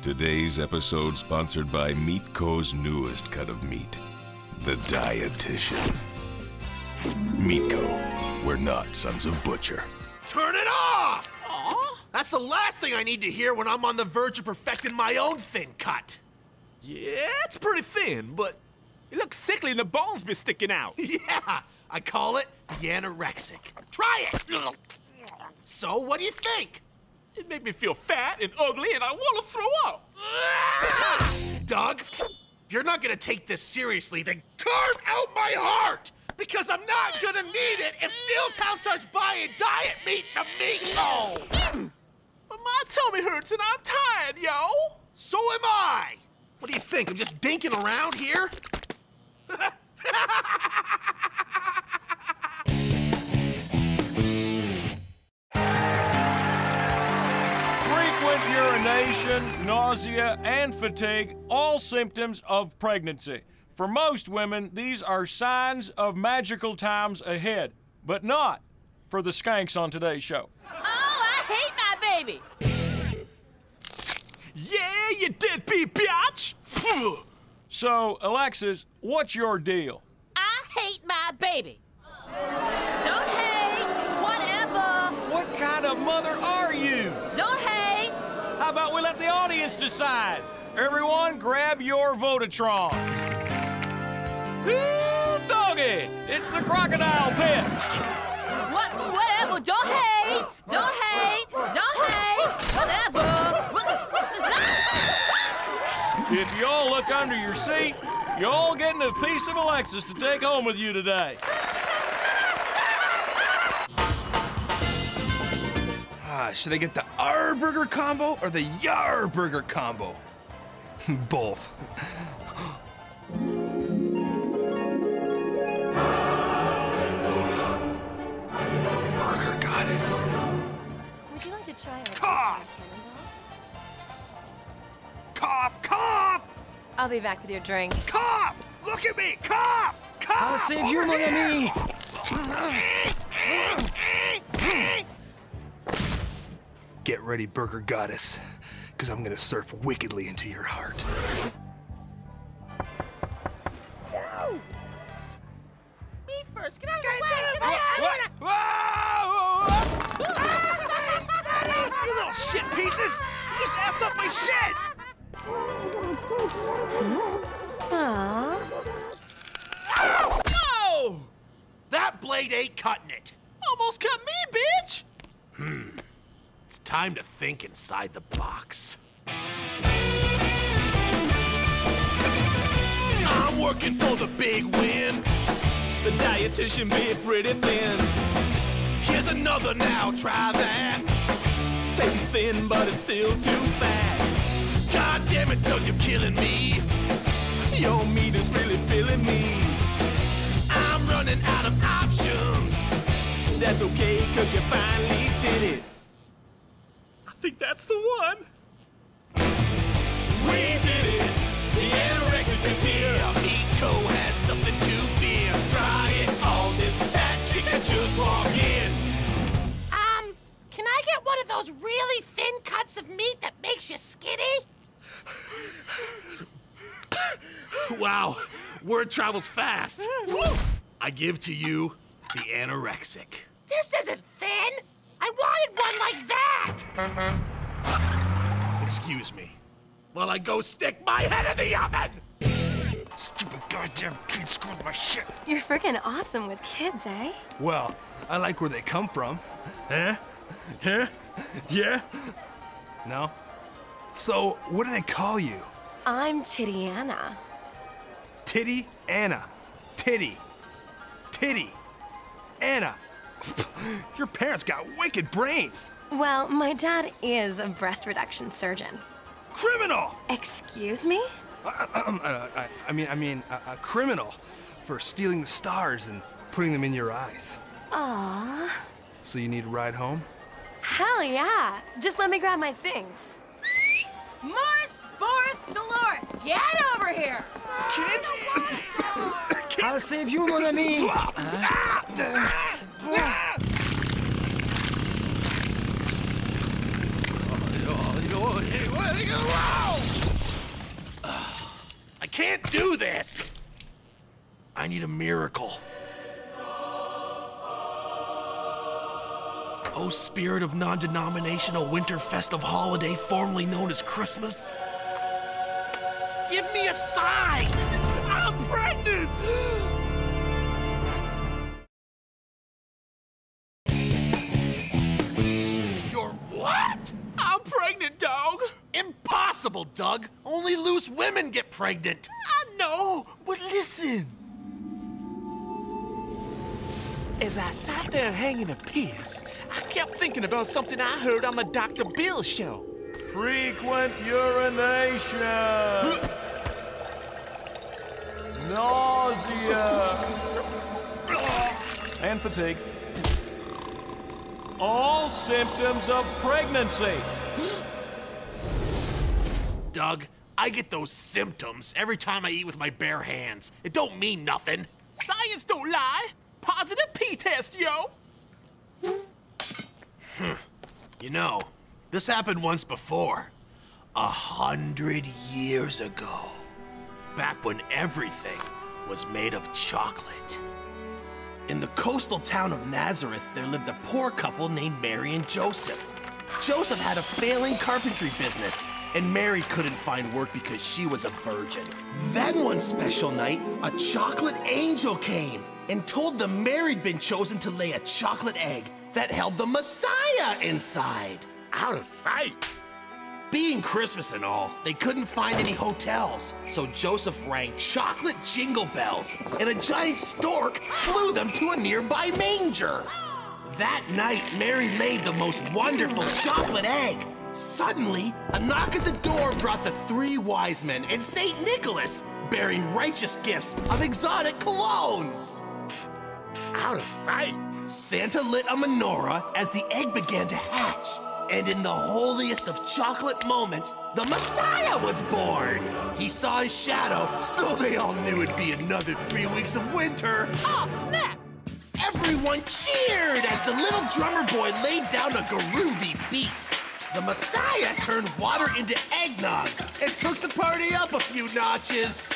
Today's episode sponsored by Meatco's newest cut of meat, the Dietitian. Meatco, we're not sons of butcher. Turn it off! That's the last thing I need to hear when I'm on the verge of perfecting my own thin cut. Yeah, it's pretty thin, but it looks sickly and the bones be sticking out. Yeah, I call it the anorexic. Try it! So, what do you think? It made me feel fat and ugly and I want to throw up. Doug, if you're not gonna take this seriously, then carve out my heart! Because I'm not gonna need it if Steeltown starts buying diet meat from me! But my tummy hurts and I'm tired, yo. So am I! What do you think? I'm just dinking around here? urination, nausea, and fatigue, all symptoms of pregnancy. For most women, these are signs of magical times ahead, but not for the skanks on today's show. Oh, I hate my baby. Yeah, you deadbeat biatch. So, Alexis, what's your deal? I hate my baby. Don't hate. Whatever. What kind of mother are you? Let the audience decide? Everyone, grab your Votatron. Ooh, doggy! It's the crocodile pit. What? Whatever. Don't hate. Don't hate. Don't hate. Whatever. Ah! If y'all look under your seat, y'all getting a piece of Alexis to take home with you today. Ah, should I get the R burger combo or the Yar burger combo? Both. burger goddess. Would you like to try our Cough! Cough, cough, I'll be back with your drink. cough! Look at me, cough, cough! I'll save you, mon ami. Get ready, burger goddess, because I'm gonna surf wickedly into your heart. Me first, get out of the way! Get You little shit pieces! You just effed up my shit! Aww. Oh! That blade ain't cutting it. Almost cut me, bitch. It's time to think inside the box. I'm working for the big win. The dietitian be pretty thin. Here's another now, try that. Tastes thin, but it's still too fat. God damn it, Doug, you're killing me. Your meat is really filling me. I'm running out of options. That's okay, cause you finally did it. I think that's the one. We did it. The anorexic is here. Eco has something to fear. Try it on this fat chicken. Just walk in. Um, can I get one of those really thin cuts of meat that makes you skinny? Wow, word travels fast. I give to you the anorexic. This isn't thin. I wanted one like that. Excuse me. While I go stick my head in the oven. Stupid goddamn kid screwed my shit. You're freaking awesome with kids, eh? Well, I like where they come from. Eh? Huh? Yeah? No? So, what do they call you? I'm Titty Anna. Titty Anna. Titty. Titty. Anna. Your parents got wicked brains. Well, my dad is a breast reduction surgeon. Criminal! Excuse me? Uh, uh, uh, I, I mean, I mean, a, a criminal for stealing the stars and putting them in your eyes. Aww. So you need a ride home? Hell yeah. Just let me grab my things. Morris, Boris, Dolores, get over here. Kids? I'll save you, mon ami. Ah! Ah! Whoa, hey, whoa, whoa! I can't do this! I need a miracle. Oh, spirit of non denominational winter festive holiday formerly known as Christmas. Give me a sign! Doug! Only loose women get pregnant! I know, but listen. As I sat there hanging a piss, I kept thinking about something I heard on the Dr. Bill show. Frequent urination. Nausea. And fatigue. All symptoms of pregnancy. Doug, I get those symptoms every time I eat with my bare hands. It don't mean nothing. Science don't lie. Positive P-test, yo. Hmm. You know, this happened once before. A hundred years ago. Back when everything was made of chocolate. In the coastal town of Nazareth, there lived a poor couple named Mary and Joseph. Joseph had a failing carpentry business, and Mary couldn't find work because she was a virgin. Then one special night, a chocolate angel came and told them Mary'd been chosen to lay a chocolate egg that held the Messiah inside. Out of sight. Being Christmas and all, they couldn't find any hotels, so Joseph rang chocolate jingle bells, and a giant stork flew them to a nearby manger. That night, Mary laid the most wonderful chocolate egg. Suddenly, a knock at the door brought the three wise men and St. Nicholas, bearing righteous gifts of exotic colognes. Out of sight, Santa lit a menorah as the egg began to hatch. And in the holiest of chocolate moments, the Messiah was born. He saw his shadow, so they all knew it'd be another three weeks of winter. Oh, snap. Everyone cheered as the little drummer boy laid down a groovy beat. The Messiah turned water into eggnog and took the party up a few notches.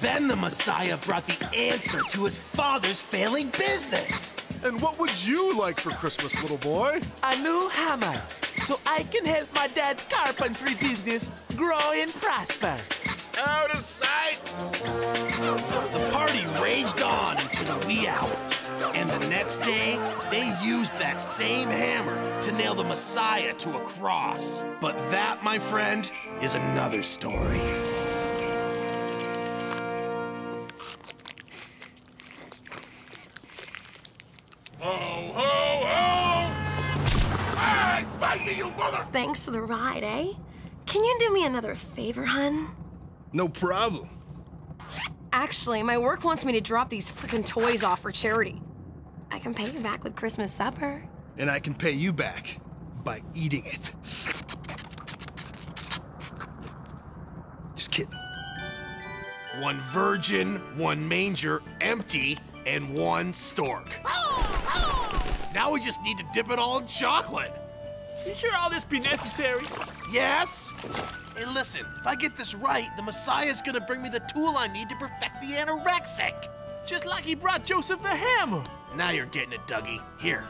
Then the Messiah brought the answer to his father's failing business. And what would you like for Christmas, little boy? A new hammer, so I can help my dad's carpentry business grow and prosper. Out of sight! The party raged on into the wee hours. And next day, they used that same hammer to nail the Messiah to a cross. But that, my friend, is another story. Ho, ho, ho! Hey, fight me, you mother! Thanks for the ride, eh? Can you do me another favor, hun? No problem. Actually, my work wants me to drop these frickin' toys off for charity. I can pay you back with Christmas supper. And I can pay you back by eating it. Just kidding. One virgin, one manger, empty, and one stork. Now we just need to dip it all in chocolate. You sure all this be necessary? Yes? Hey, listen, if I get this right, the Messiah's gonna bring me the tool I need to perfect the anorexic. Just like he brought Joseph the hammer. Now you're getting it, Dougie. Here,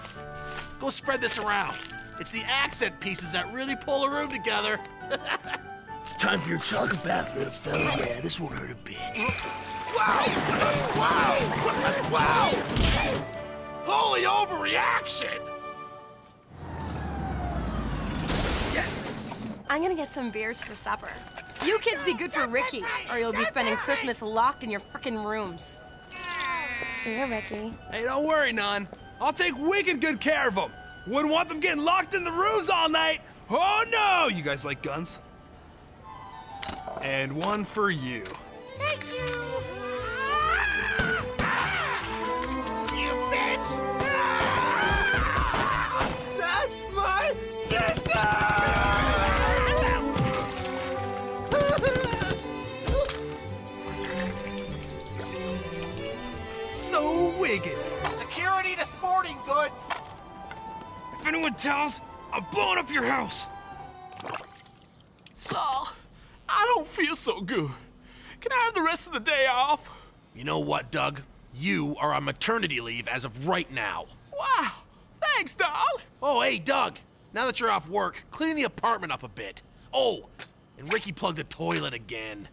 go spread this around. It's the accent pieces that really pull a room together. it's time for your chocolate bath, little fella. Oh, yeah, this won't hurt a bit. Wow! Wow! Wow! Holy overreaction! Yes! I'm gonna get some beers for supper. You kids be good for Ricky, or you'll be spending Christmas locked in your frickin' rooms. See ya, Ricky. Hey, don't worry, none. I'll take wicked good care of them. Wouldn't want them getting locked in the rooms all night. Oh no! You guys like guns? And one for you. Thank you. You If anyone tells, I'm blowing up your house. So, I don't feel so good. Can I have the rest of the day off? You know what, Doug? You are on maternity leave as of right now. Wow. Thanks, dog. Oh, hey, Doug. Now that you're off work, clean the apartment up a bit. Oh, and Ricky plugged the toilet again.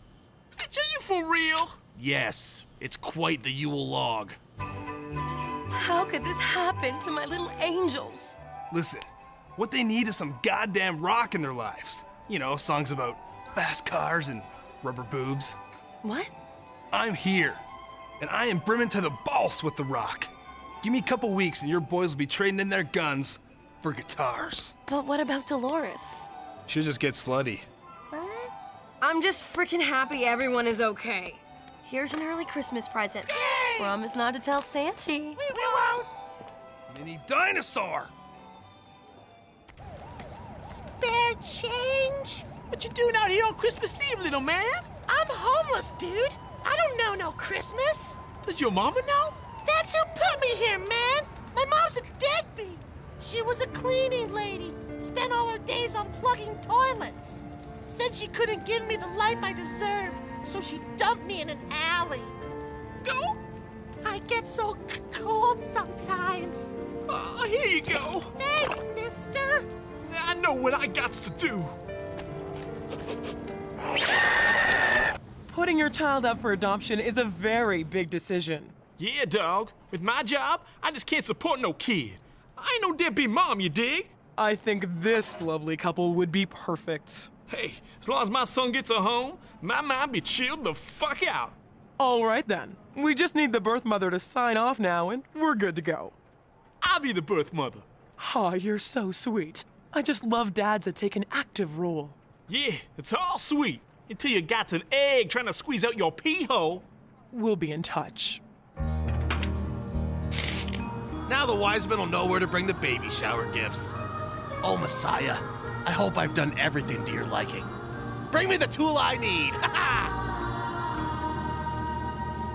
Bitch, are you for real? Yes, it's quite the Yule log. How could this happen to my little angels? Listen, what they need is some goddamn rock in their lives. You know, songs about fast cars and rubber boobs. What? I'm here, and I am brimming to the balls with the rock. Give me a couple weeks and your boys will be trading in their guns for guitars. But what about Dolores? She'll just get slutty. What? I'm just freaking happy everyone is okay. Here's an early Christmas present. Promise not to tell Santy. We won't. Mini dinosaur! Spare change? What you doing out here on Christmas Eve, little man? I'm homeless, dude. I don't know no Christmas. Does your mama know? That's who put me here, man. My mom's a deadbeat. She was a cleaning lady. Spent all her days unplugging toilets. Said she couldn't give me the life I deserved, so she dumped me in an alley. Go. I get so cold sometimes. Uh, here you go. Thanks, mister. I know what I got to do. Putting your child up for adoption is a very big decision. Yeah, dog. With my job, I just can't support no kid. I ain't no deadbeat mom, you dig? I think this lovely couple would be perfect. Hey, as long as my son gets a home, my mind be chilled the fuck out. All right then. We just need the birth mother to sign off now and we're good to go. I'll be the birth mother. Aw, you're so sweet. I just love dads that take an active role. Yeah, it's all sweet until you got an egg trying to squeeze out your pee hole. We'll be in touch. Now the wise men will know where to bring the baby shower gifts. Oh, Messiah, I hope I've done everything to your liking. Bring me the tool I need.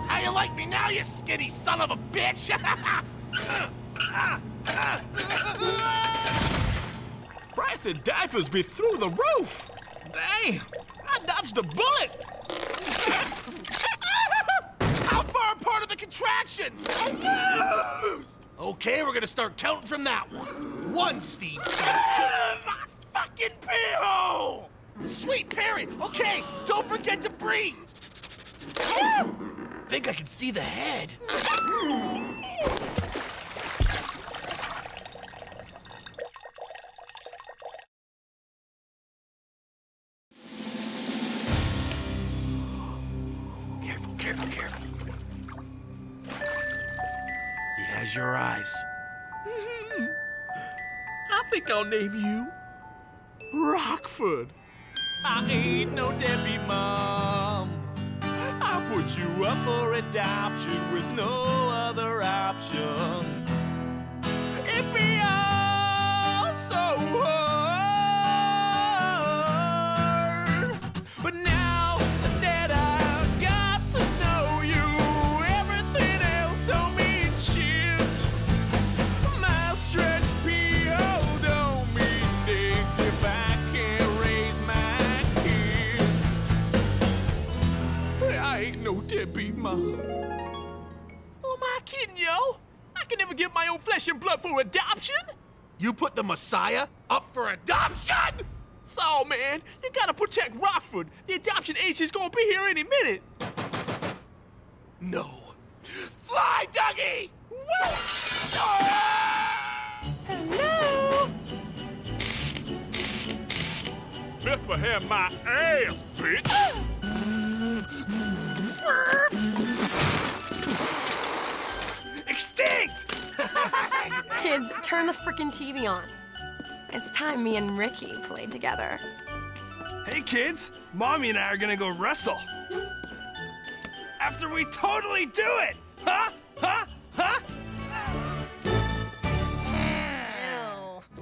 How you like me now, you skinny son of a bitch? Price of diapers be through the roof. Damn, I dodged a bullet. How far apart are the contractions? okay, we're gonna start counting from that one. One, Steve. My fucking pee hole. Sweet Perry. Okay, don't forget to breathe. Think I can see the head. Your eyes. I think I'll name you Rockford. I ain't no deadbeat mom. I put you up for adoption with no other option. You put the Messiah up for adoption? So, man, you gotta protect Rockford. The adoption agency's gonna be here any minute. No. Fly, Dougie! Hello? Bethlehem, my ass, bitch. Ah! Kids, turn the freaking TV on. It's time me and Ricky played together. Hey kids, mommy and I are gonna go wrestle. After we totally do it! Huh? Huh? Huh?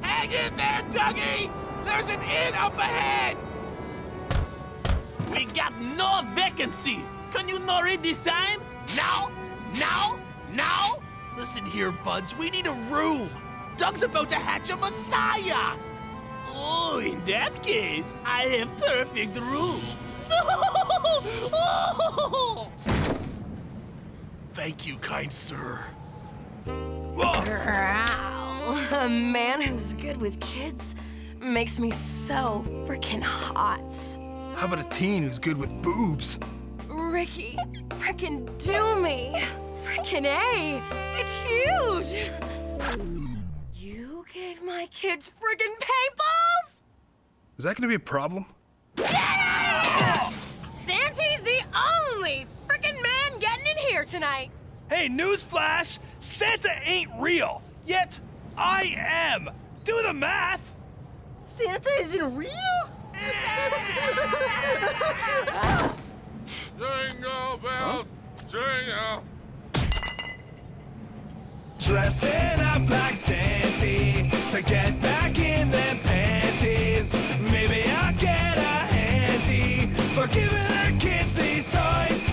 Hang in there, Dougie! There's an inn up ahead! We got no vacancy. Can you not read this sign? Now? Now? Now? Listen here, buds, we need a room. Doug's about to hatch a Messiah. Oh, in that case, I have perfect room. Thank you, kind sir. Wow. A man who's good with kids makes me so freaking hot. How about a teen who's good with boobs? Ricky, frickin' do me. Frickin' A. It's huge. You gave my kids friggin' paintballs? Is that gonna be a problem? Santy's the only frickin' man getting in here tonight. Hey, newsflash! Santa ain't real. Yet, I am. Do the math. Santa isn't real? Jingle bells, jingle. Dressing up like Santa to get back in their panties. Maybe I'll get a handy for giving our kids these toys.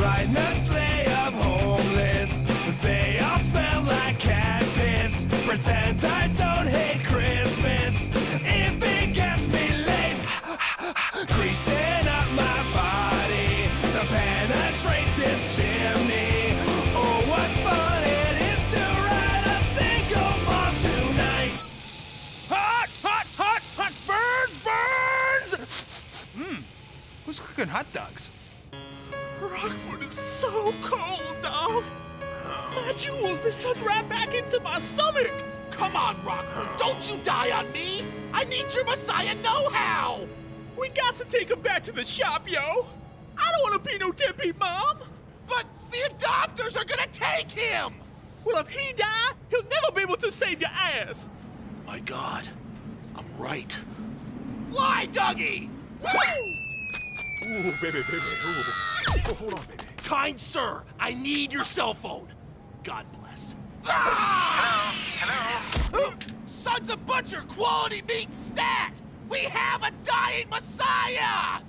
Riding a sleigh of homeless, they all smell like cat piss. Pretend I don't hate Christmas if it gets me late. Greasing up my body to penetrate this chimney. Hot dogs? Rockford is so cold, dog. My jewels been sucked right back into my stomach. Come on, Rockford, don't you die on me! I need your Messiah know-how! We got to take him back to the shop, yo. I don't want to be no deadbeat mom. But the adopters are gonna take him! Well, if he die, he'll never be able to save your ass. My God, I'm right. Fly, Dougie! Ooh, baby, baby. Ooh. Oh, hold on, baby. Kind sir, I need your cell phone. God bless. Ah! Hello? Sons of Butcher quality meat stat! We have a dying Messiah!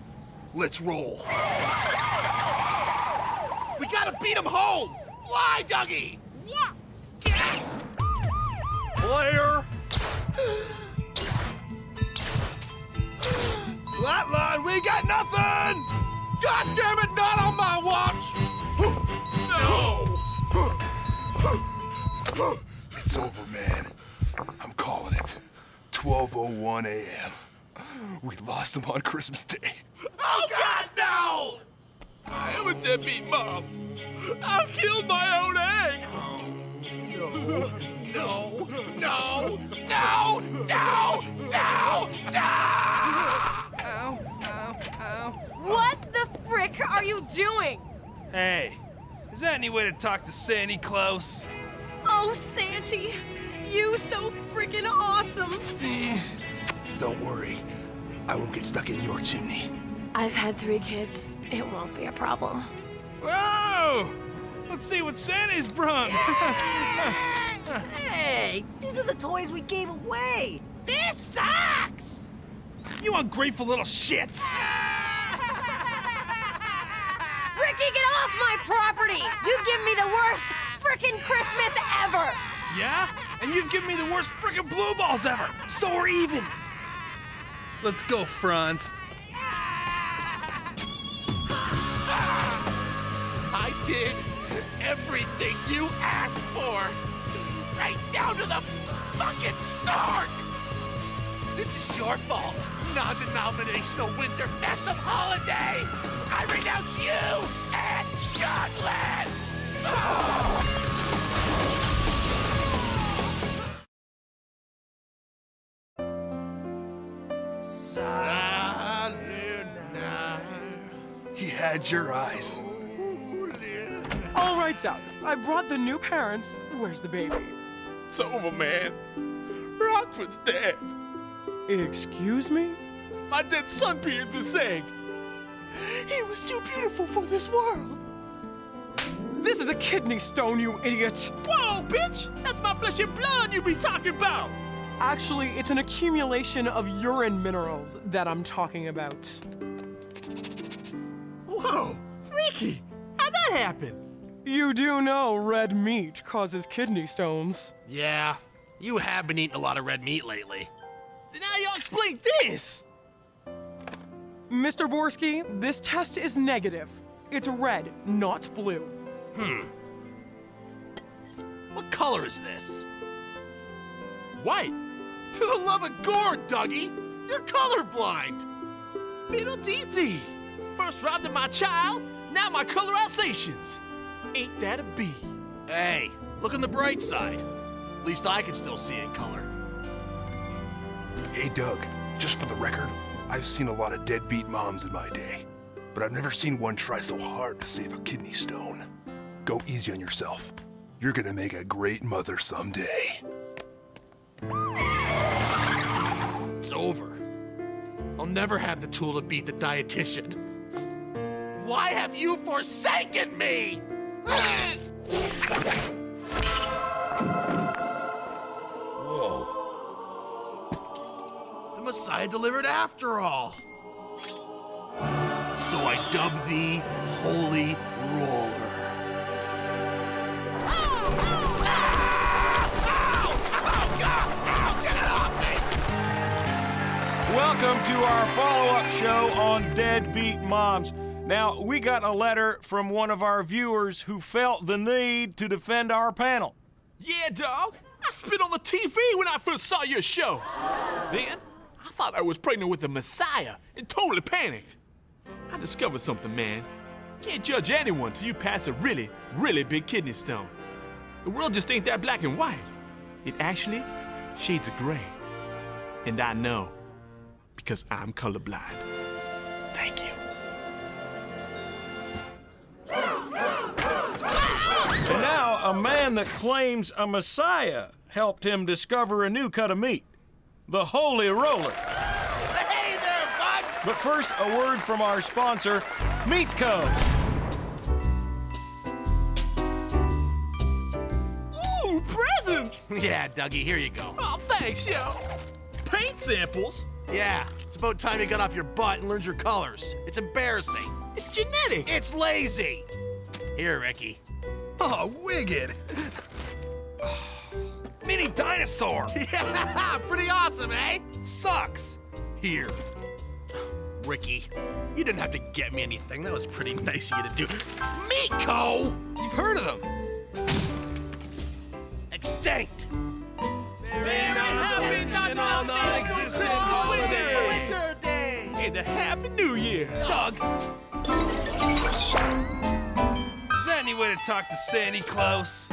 Let's roll. We gotta beat him home! Fly, Dougie! What? Player. Flatline, we got nothing! God damn it, not on my watch! No! It's over, man. I'm calling it. 12:01 a.m. We lost him on Christmas Day. Oh God, no! I am a deadbeat mom. I've killed my own egg. No, no, no, no, are you doing? Hey, is that any way to talk to Sandy Claus? Oh, Santy, you so freaking awesome. Eh, don't worry. I won't get stuck in your chimney. I've had three kids. It won't be a problem. Whoa! Let's see what Santa's brung. Hey, these are the toys we gave away. This sucks! you ungrateful little shits! Ricky, get off my property! You've given me the worst frickin' Christmas ever! Yeah? And you've given me the worst frickin' blue balls ever! So we're even! Let's go, Franz. I did everything you asked for. Right down to the fucking start. This is your fault. Non-denominational winter festive holiday. I renounce you and Scotland. He had your eyes. All right, Doc. I brought the new parents. Where's the baby? It's over, man. Rockford's dead. Excuse me? My dead son peed this egg. He was too beautiful for this world. This is a kidney stone, you idiot! Whoa, bitch! That's my flesh and blood you be talking about. Actually, it's an accumulation of urine minerals that I'm talking about. Whoa, freaky! How'd that happen? You do know red meat causes kidney stones. Yeah, you have been eating a lot of red meat lately. Now y'all explain this. Mr. Borsky, this test is negative. It's red, not blue. Hmm. What color is this? White. For the love of gore, Dougie! You're colorblind! Little DD. First robbed of my child, now my colorizations. Ain't that a bee? Hey, look on the bright side. At least I can still see in color. Hey, Doug, just for the record, I've seen a lot of deadbeat moms in my day, but I've never seen one try so hard to save a kidney stone. Go easy on yourself. You're gonna make a great mother someday. It's over. I'll never have the tool to beat the dietitian. Why have you forsaken me? Messiah delivered after all. So I dub thee Holy Roller. Welcome to our follow up show on Deadbeat Moms. Now, we got a letter from one of our viewers who felt the need to defend our panel. Yeah, dog. I spit on the TV when I first saw your show. Then, I thought I was pregnant with the Messiah and totally panicked. I discovered something, man. Can't judge anyone till you pass a really, really big kidney stone. The world just ain't that black and white. It actually shades of gray. And I know because I'm colorblind. Thank you. And now, a man that claims a Messiah helped him discover a new cut of meat the Holy Roller. Hey there, buds! But first, a word from our sponsor, Meatco. Ooh, presents! Yeah, Dougie, here you go. Oh, thanks, yo. Paint samples? Yeah, it's about time you got off your butt and learned your colors. It's embarrassing. It's genetic. It's lazy. Here, Ricky. Oh, Wiggin! Dinosaur! Yeah, pretty awesome, eh? Sucks. Here. Ricky, you didn't have to get me anything. That was pretty nice of you to do. Miko! You've heard of them. Extinct! And a happy new year. Doug! Is there any way to talk to Sandy Claus?